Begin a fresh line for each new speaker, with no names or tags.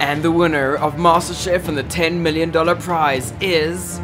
And the winner of MasterChef and the $10 million prize is...